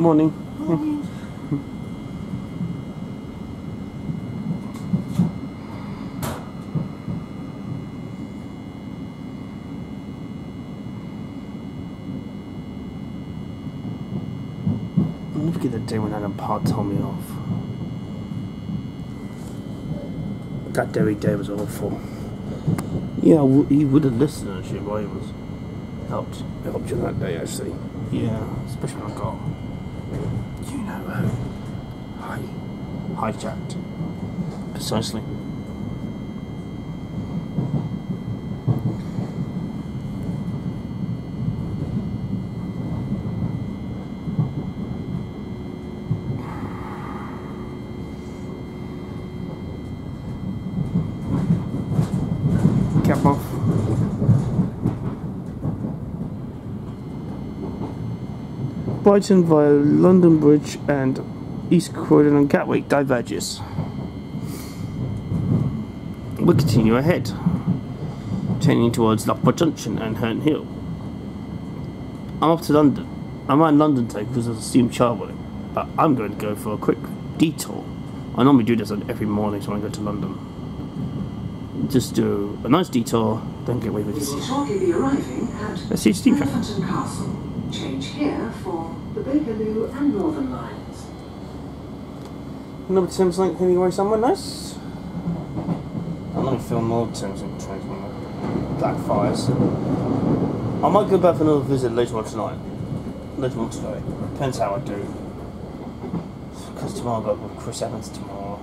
Morning. I'll never forget the day when Adam Park told me off. That very day was awful. Yeah, w- he would have listened shit, but he was helped helped you that day actually. Yeah, especially when I got you know uh, hi hijacked. Precisely. Cap off. Brighton via London Bridge and East Croydon and Gatwick diverges. We continue ahead, turning towards Loughborough Junction and Herne Hill. I'm off to London. I'm in London today because there's a steam Charwood, but I'm going to go for a quick detour. I normally do this every morning when I go to London. Just do a nice detour, then get away with it. arriving at Let's see Steve. Castle. Change here for the Bakerloo and Northern lines. Number Thameslink heading away somewhere nice. I'm gonna film more Thameslink trains when the Blackfriars. I might go back for another visit later on tonight. Later on today. Depends how I do. Because tomorrow I've got with Chris Evans tomorrow.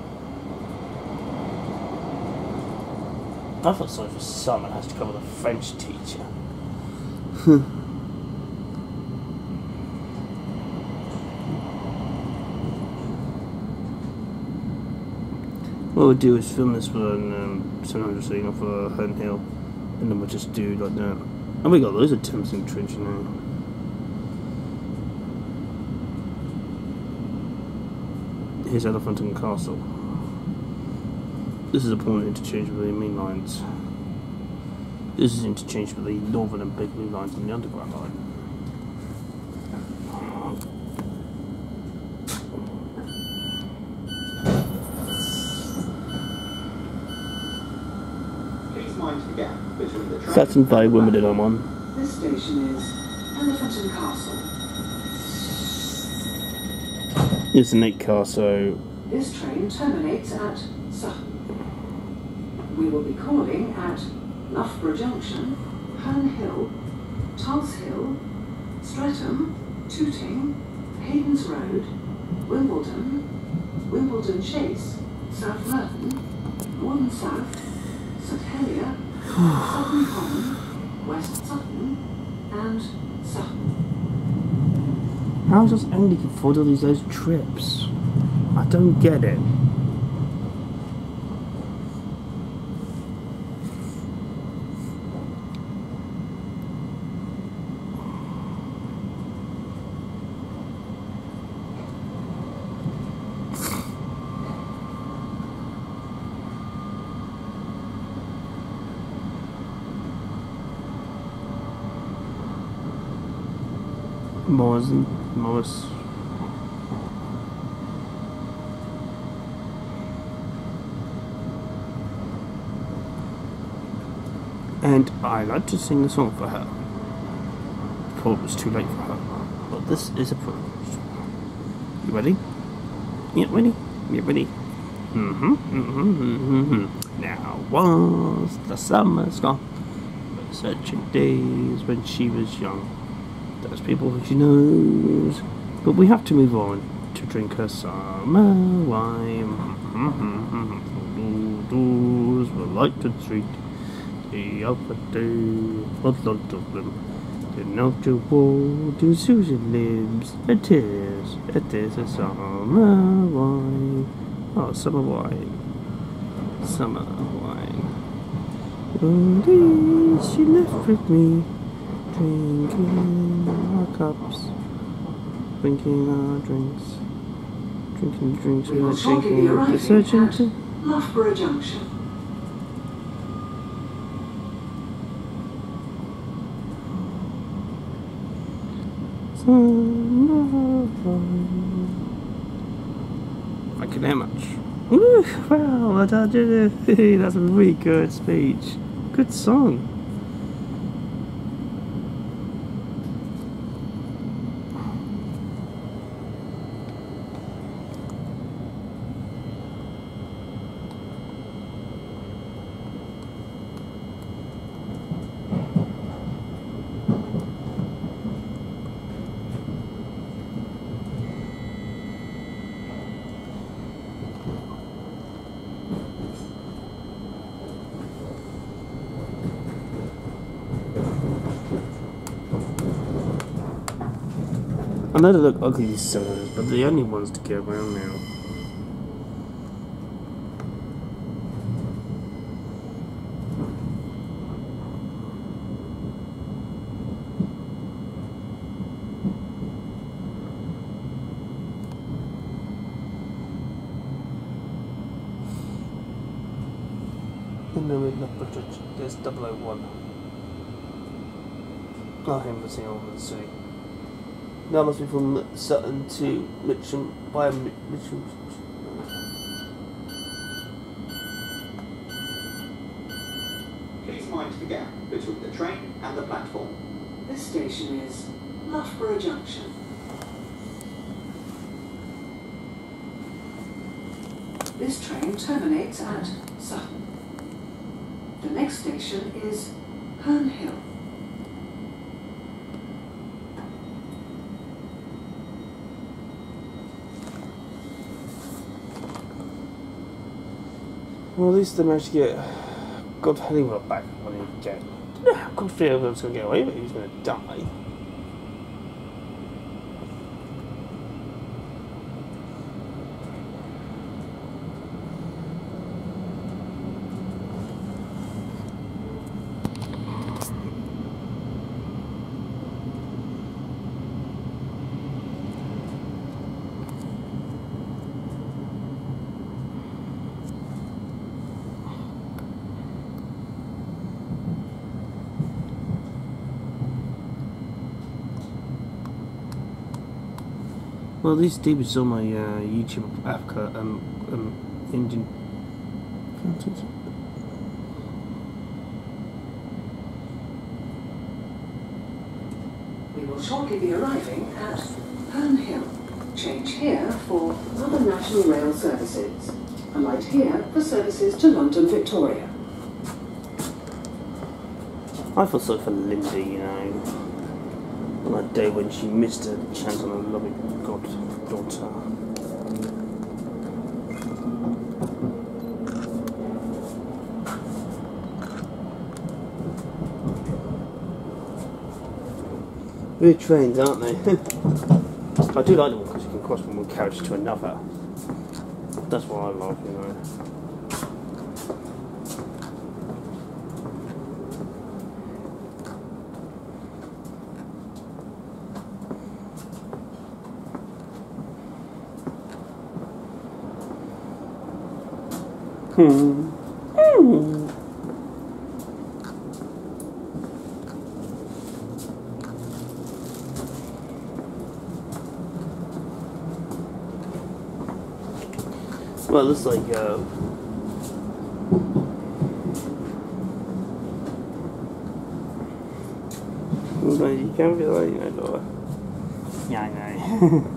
I thought sorry for Simon has to come with a French teacher. What we'll do is film this one um, 700 scene off uh, Herne Hill, and then we'll just do like that. And we got loads of Thameslink Trench now. Here's Elephant and Castle. This is a point interchange with the main lines. This is interchange with the Northern and Bakerloo lines and the Underground line. Mind the gap between the track Saturn Valley Wimbledon I'm on. This station is Elephant and Castle. It's an 8 car, so This train terminates at Sutton. We will be calling at Loughborough Junction, Herne Hill, Tulse Hill, Streatham, Tooting, Haydons Road, Wimbledon, Wimbledon Chase, South Merton, Morden South, Helier, Sutton Common, West Sutton, and Sutton. how does Andy afford all these those trips? I don't get it. Morris, Morris. And I like to sing a song for her. Before it was too late for her. But this is a privilege. You ready? Yeah, ready? You ready? Mm-hmm, mm-hmm, mm-hmm. Now was the summer's gone. But searching days when she was young. Those people who she knows. But we have to move on to drink her summer wine. Doors were light and sweet. The other day, a lot of them. The note you wore to Susan lips. It is, it is a summer wine. Oh, summer wine. Summer wine. Only she left with me, drinking mm, our cups, drinking our drinks, drinking drinks We will without shortly be drinking arriving surgeon. Loughborough Junction. Thank you very much. Woo, wow, that's a really good speech. Good song. I know they look ugly, these cylinders, but they're the only ones to get around now. In the middle of Bridge, there's 001. Oh, him for seeing over the city. That must be from Sutton to Mitcham by Mitcham. Please mind the gap between the train and the platform. This station is Loughborough Junction. This train terminates at Sutton. The next station is Herne Hill. Well, at least they managed to get God Halliwell back when he get. I don't know how God was going to get away it. He was going to die. Well, these David's on my uh, YouTube Africa um, um, Indian content. We will shortly be arriving at Herne Hill. Change here for other National Rail services. A light here for services to London Victoria. I feel sorry for Linda, you know. On that day when she missed a chance on a lovely goddaughter. Weird trains, aren't they? I do like them because you can cross from one carriage to another. That's what I love, you know. Hmm. Hmm. Well, it looks like uh, you can't be like, you know, Laura. Yeah, I know.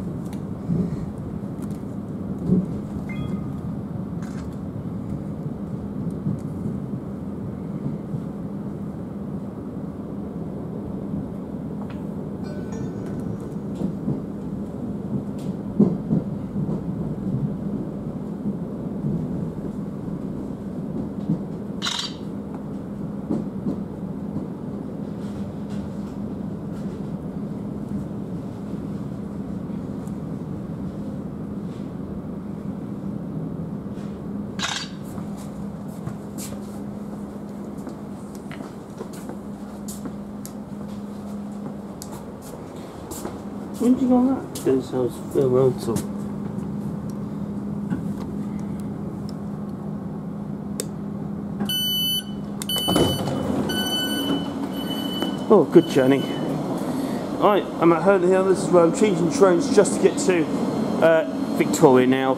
Did you on that? Because I was farewell to. Oh, good journey. Right, I'm at Herne Hill. This is where I'm changing trains just to get to uh, Victoria now.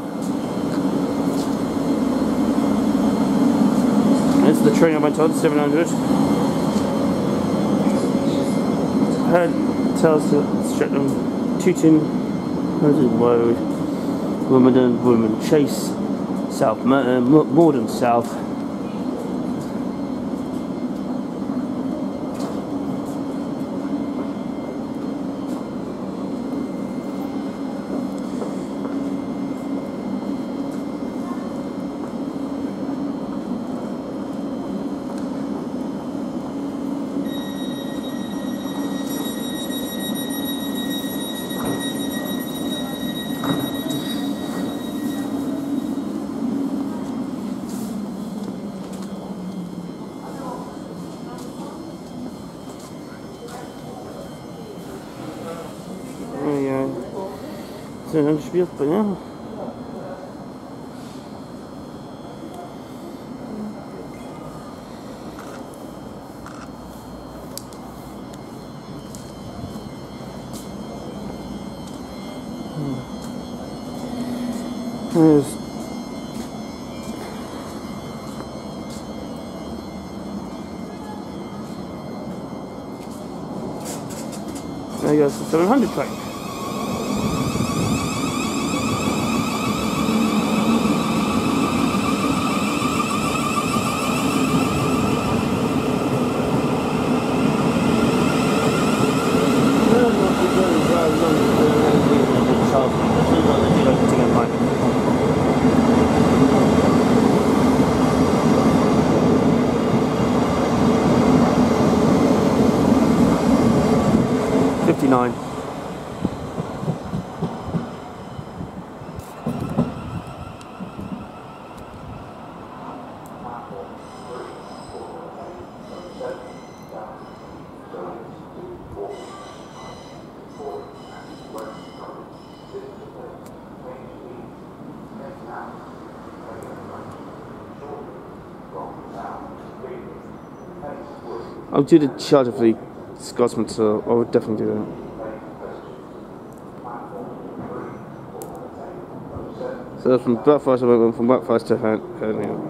This is the train I went on, 700. Herne tells to Stretton, Tooting, London Road, Wimbledon, Wimbledon Chase, South, uh, Morden South. Dann spielt bei ja. There's there goes the 700 train. I'll do the charger for the Scotsman, so I would definitely do that. So from Blackfriars, I went from Blackfriars to Herne Hill.